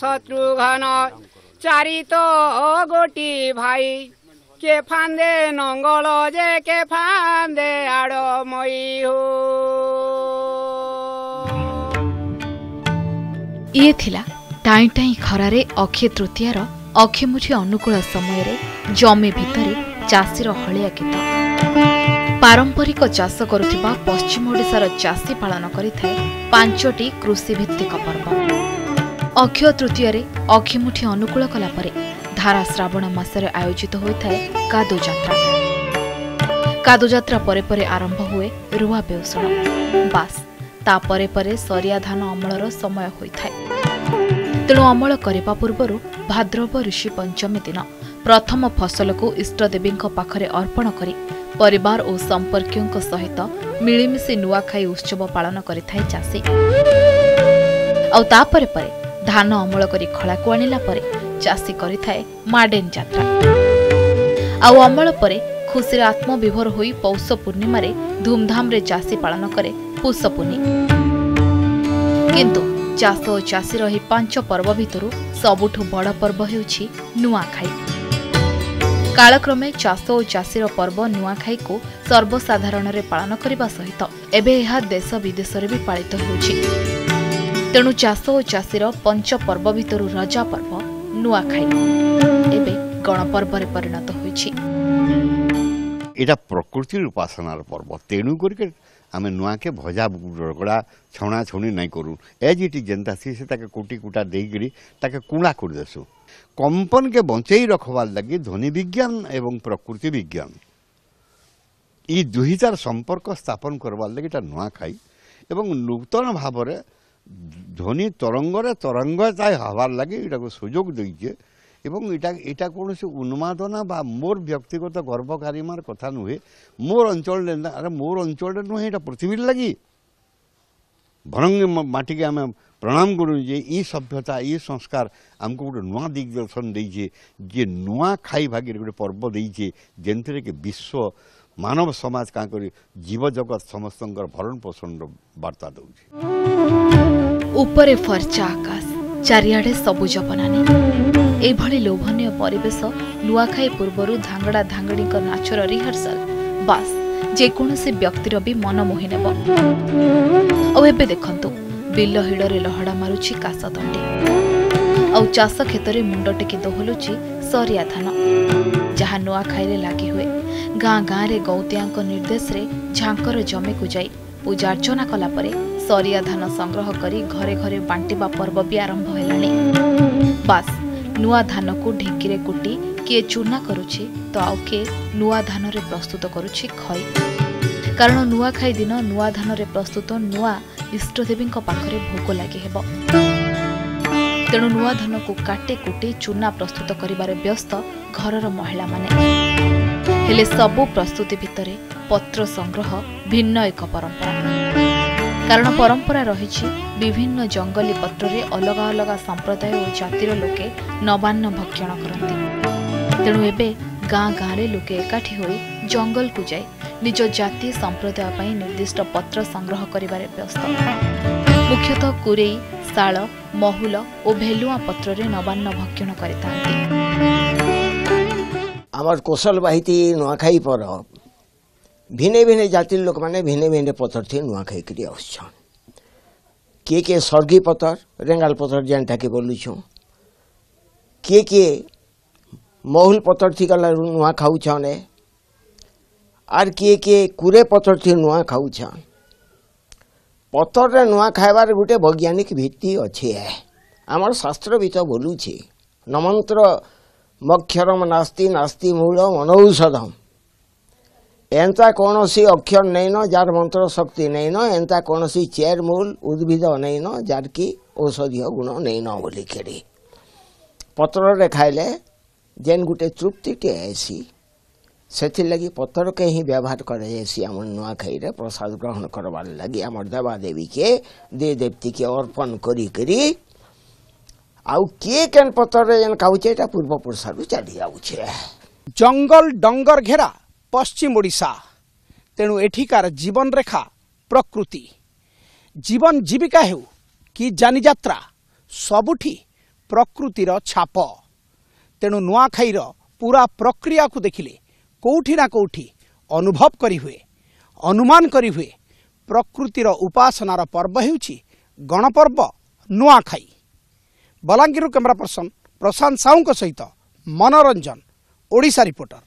শত্রুঘ্ন চারিত গোটি ভাই কে ফান্দে নঙ্গল যে কে ফান্দে আড় মই হো ଇଏ ଥିଲା ଟାଇଁ ଟାଇଁ ଖରାରେ ଅକ୍ଷୟ ତୃତୀୟାର ଅକ୍ଷିମୁଠି ଅନୁକୂଳ ସମୟରେ ଜମି ଭିତରେ ଚାଷୀର ହଳିଆ ଗୀତ ପାରମ୍ପରିକ ଚାଷ କରୁଥିବା ପଶ୍ଚିମ ଓଡ଼ିଶାର ଚାଷୀ ପାଳନ କରିଥାଏ ପାଞ୍ଚଟି କୃଷିଭିତ୍ତିକ ପର୍ବ ଅକ୍ଷୟ ତୃତୀୟରେ ଅକ୍ଷିମୁଠି ଅନୁକୂଳ କଲା ପରେ ଧାରା ଶ୍ରାବଣ ମାସରେ ଆୟୋଜିତ ହୋଇଥାଏ କାଦୁଯାତ୍ରା। କାଦୁଯାତ୍ରା ପରେ ପରେ ଆରମ୍ଭ ହୁଏ ରୁଆ ବେଉଷଣ। ବାସ୍ ତା ପରେ ପରେ ସରିଆ ଧାନ ଅମଳର ସମୟ ହୋଇଥାଏ। ତେଣୁ ଅମଳ କରିବା ପୂର୍ବରୁ ଭାଦ୍ରବ ଋଷି ପଞ୍ଚମୀ ଦିନ ପ୍ରଥମ ଫସଲକୁ ଇଷ୍ଟଦେବୀଙ୍କ ପାଖରେ ଅର୍ପଣ କରି ପରିବାର ଓ ସମ୍ପର୍କୀୟଙ୍କ ସହିତ ମିଳିମିଶି ନୂଆଖାଇ ଉତ୍ସବ ପାଳନ କରିଥାଏ ଚାଷୀ। ଆଉ ତାପରେ ପରେ ଧାନ ଅମଳ କରି ଖଳାକୁ ଆଣିଲା ପରେ ଚାଷୀ କରିଥାଏ ମାଡେନ୍ ଯାତ୍ରା। ଆଉ ଅମଳ ପରେ ଖୁସିରେ ଆତ୍ମବିଭୋର ହୋଇ ପୌଷ ପୂର୍ଣ୍ଣିମାରେ ଧୁମ୍ଧାମ୍ରେ ଚାଷୀ ପାଳନ କରେ ପୁଷ ପୁନି କିନ୍ତୁ ଚାଷ ଓ ଚାଷୀର ଏହି ପାଞ୍ଚ ପର୍ବ ଭିତରୁ ସବୁଠୁ ବଡ଼ ପର୍ବ ହେଉଛି ନୂଆଖାଇ। କାଳକ୍ରମେ ଚାଷ ଓ ଚାଷୀର ପର୍ବ ନୂଆଖାଇକୁ ସର୍ବସାଧାରଣରେ ପାଳନ କରିବା ସହିତ ଏବେ ଏହା ଦେଶ ବିଦେଶରେ ବି ପାଳିତ ହେଉଛି। ତେଣୁ ଚାଷ ଓ ଚାଷୀର ପଞ୍ଚପର୍ବ ଭିତରୁ ରଜ ପର୍ବ ନୂଆଖାଇ। ଏବେ ଗଣପର୍ବରେ ପରିଣତ ହୋଇଛି। এটা প্রকৃতির উপাসনার পর্ব তেণু করি আমি নূয়াকে ভজা রগড়া ছଣା ছুণি নাই করু এজ ইটি যেনতা সি সে তাকে কুটি কুটা দেইকি তাকে কুড়া করে দেসু কম্পনকে বঞ্চাই রখবার লাগি ধ্বনি বিজ্ঞান এবং প্রকৃতি বিজ্ঞান এই দুইটার সম্পর্ক স্থাপন করবার লাগি এটা নূয়াখাই এবং নূতন ভাবরে ধ্বনি তরঙ্গরে তরঙ্গ তাই হবার লাগে এটাকে সুযোগ দিয়েছে। এবং এটা এটা কৌশি উন্মাদনা বা মোর ব্যক্তিগত গর্বকারিমার কথা নুহে, মোর অঞ্চলরে আরে মোর অঞ্চলরে নুহে এটা পৃথিবীর লাগি। বরং মাটিকে আমি প্রণাম করু যে এই সভ্যতা এই সংস্কার আমি গোটে নূয়া দিগদর্শন দিয়েছে, যে নূয়া খাই ভাগের গোটে পর্ব দিয়েছে যেতে কি বিশ্ব ମାନବ ସମାଜ କାଁ କରି ଜୀବଜଗତ ସମସ୍ତଙ୍କର ଭରଣ ପୋଷଣର ବାର୍ତ୍ତା ଦେଉଛି। ଉପରେ ଫର୍ଚ୍ଚା ଆକାଶ ଚାରିଆଡ଼େ ସବୁଜ ବନାନୀ। ଏଭଳି ଲୋଭନୀୟ ପରିବେଶ ନୂଆଖାଇ ପୂର୍ବରୁ ଧାଙ୍ଗଡ଼ା ଧାଙ୍ଗଡ଼ିଙ୍କ ନାଚର ରିହର୍ସାଲ ବାସ୍ ଯେକୌଣସି ବ୍ୟକ୍ତିର ବି ମନ ମୋହି ନେବ। ଆଉ ଏବେ ଦେଖନ୍ତୁ ବିଲ ହିଡ଼ରେ ଲହଡ଼ା ମାରୁଛି କାଶଦଣ୍ଡି ଆଉ ଚାଷ କ୍ଷେତରେ ମୁଣ୍ଡ ଟେକି ଦୋହଲୁଛି ସରିଆ ଧାନ। ଯାହା ନୂଆଖାଇରେ ଲାଗି ହୁଏ ଗାଁ ଗାଁରେ ଗୌତିଆଙ୍କ ନିର୍ଦ୍ଦେଶରେ ଝାଙ୍କର ଜମିକୁ ଯାଇ ପୂଜାର୍ଚ୍ଚନା କଲା ପରେ ସରିଆ ଧାନ ସଂଗ୍ରହ କରି ଘରେ ଘରେ ବାଣ୍ଟିବା ପର୍ବ ବି ଆରମ୍ଭ ହେଲାଣି। ବାସ୍ ନୂଆ ଧାନକୁ ଢିଙ୍କିରେ କୁଟି କିଏ ଚୂନା କରୁଛି ତ ଆଉ କିଏ ନୂଆ ଧାନରେ ପ୍ରସ୍ତୁତ କରୁଛି ଖଇ। କାରଣ ନୂଆଖାଇ ଦିନ ନୂଆ ଧାନରେ ପ୍ରସ୍ତୁତ ନୂଆ ଇଷ୍ଟଦେବୀଙ୍କ ପାଖରେ ଭୋଗ ଲାଗି ହେବ ତେଣୁ ନୂଆ ଧାନକୁ କାଟି କୁଟି ଚୂନା ପ୍ରସ୍ତୁତ କରିବାରେ ବ୍ୟସ୍ତ ଘରର ମହିଳାମାନେ। ହେଲେ ସବୁ ପ୍ରସ୍ତୁତି ଭିତରେ ପତ୍ର ସଂଗ୍ରହ ଭିନ୍ନ ଏକ ପରମ୍ପରା। କାରଣ ପରମ୍ପରା ରହିଛି ବିଭିନ୍ନ ଜଙ୍ଗଲୀ ପତ୍ରରେ ଅଲଗା ଅଲଗା ସମ୍ପ୍ରଦାୟ ଓ ଜାତିର ଲୋକେ ନବାନ୍ନ ଭକ୍ଷଣ କରନ୍ତି। ତେଣୁ ଏବେ ଗାଁ ଗାଁରେ ଲୋକେ ଏକାଠି ହୋଇ ଜଙ୍ଗଲକୁ ଯାଇ ନିଜ ଜାତି ସମ୍ପ୍ରଦାୟ ପାଇଁ ନିର୍ଦ୍ଦିଷ୍ଟ ପତ୍ର ସଂଗ୍ରହ କରିବାରେ ବ୍ୟସ୍ତ। ମୁଖ୍ୟତଃ କୁରେଇ ଶାଳ ମହୁଲ ଓ ଭେଲୁଆ ପତ୍ରରେ ନବାନ୍ନ ଭକ୍ଷଣ କରିଥାନ୍ତି। আমার କୋଶଲବାହିତି ନୂଆଖାଇ ପରବ ଭିନେ ଭିନେ ଜାତିର ଲୋକମାନେ ଭିନେ ଭିନେ ପଥରଥି ନୂଆଖାଇ କରି ଆସୁଛନ୍ କିଏ କିଏ ସର୍ଗି ପଥର ରେଙ୍ଗାଲ ପଥର ଯେନ୍ଟାକି ବୋଲୁଛୁଁ କିଏ କିଏ ମହୁଲ ପଥରଥି ଗଲା ନୂଆ ଖାଉଛନ୍ ଏ ଆର୍ କିଏ କିଏ କୁରେ ପଥରଥି ନୂଆ ଖାଉଛନ୍ ପଥରରେ ନୂଆ ଖାଇବାର ଗୋଟେ ବୈଜ୍ଞାନିକ ଭିତ୍ତି ଅଛି ଏ ଆମର ଶାସ୍ତ୍ରବିତ ବୋଲୁଛି ନମନ୍ତ୍ର ମକ୍ଷରମ ନାସ୍ତି ନାସ୍ତି ମୂଳ ମନୌଷଧମ ଏନ୍ତା କୌଣସି ଅକ୍ଷର ନେଇନ ଯାର ମନ୍ତ୍ର ଶକ୍ତି ନେଇନ ଏନ୍ତା କୌଣସି ଚେର ମୂଲ ଉଦ୍ଭିଦ ନେଇନ ଯାର କି ଔଷଧୀୟ ଗୁଣ ନେଇନ ବୋଲିକିରି ପତ୍ରରେ ଖାଇଲେ ଯେନ୍ ଗୋଟେ ତୃପ୍ତିଟେ ଆଏସି ସେଥିର୍ଲାଗି ପତ୍ରକେ ହିଁ ବ୍ୟବହାର କରାଯାଏସି ଆମର ନୂଆଖାଇରେ ପ୍ରସାଦ ଗ୍ରହଣ କରବାର୍ ଲାଗି। ଆମର ଦେବାଦେବୀକେ ଦେ ଦେବତୀକେ ଅର୍ପଣ କରିକରି ଆଉ କିଏ କେନ୍ ପତ୍ରରେ ଯେନ୍ ଖାଉଛେ ଏଇଟା ପୂର୍ବପୁରୁଷରୁ ଚାଲି ଯାଉଛେ ଜଙ୍ଗଲ ଡଙ୍ଗର ଘେରା ପଶ୍ଚିମ ଓଡ଼ିଶା। ତେଣୁ ଏଠିକାର ଜୀବନରେଖା ପ୍ରକୃତି। ଜୀବନ ଜୀବିକା ହେଉ କି ଯାନିଯାତ୍ରା ସବୁଠି ପ୍ରକୃତିର ଛାପ। ତେଣୁ ନୂଆଖାଇର ପୁରା ପ୍ରକ୍ରିୟାକୁ ଦେଖିଲେ କେଉଁଠି ନା କେଉଁଠି ଅନୁଭବ କରିହୁଏ ଅନୁମାନ କରିହୁଏ। ପ୍ରକୃତିର ଉପାସନାର ପର୍ବ ହେଉଛି ଗଣପର୍ବ ନୂଆଖାଇ। ବଲାଙ୍ଗୀରରୁ କ୍ୟାମେରା ପର୍ସନ ପ୍ରଶାନ୍ତ ସାହୁଙ୍କ ସହିତ ମନୋରଞ୍ଜନ ଓଡ଼ିଶା ରିପୋର୍ଟର